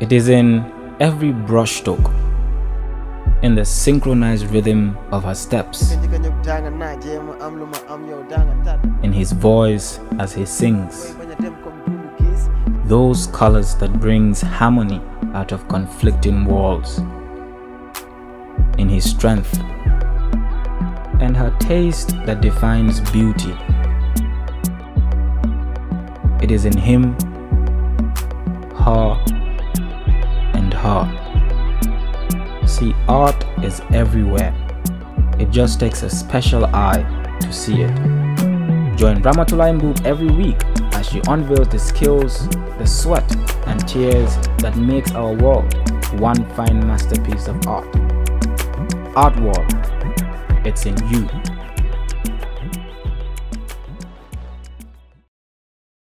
It is in every brushstroke, in the synchronized rhythm of her steps, in his voice as he sings, those colors that brings harmony out of conflicting walls, in his strength, and her taste that defines beauty. It is in him, her, her. See, art is everywhere. It just takes a special eye to see it. Join Ramatoulie Mboob every week as she unveils the skills, the sweat, and tears that makes our world one fine masterpiece of art. Art World, it's in you.